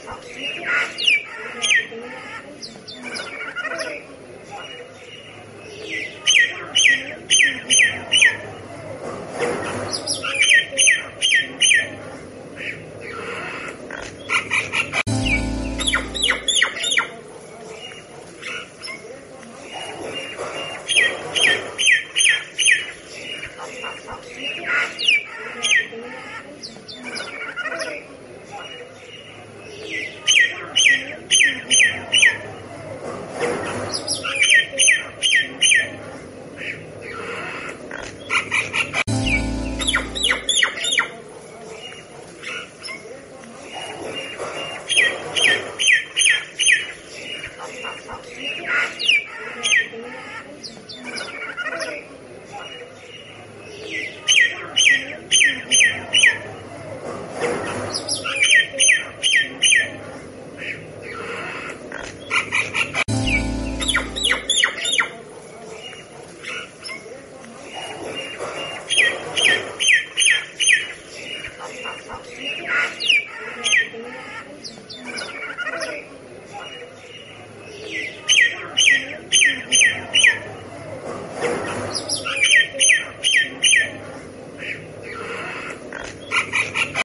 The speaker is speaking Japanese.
Yeah. ¡Gracias!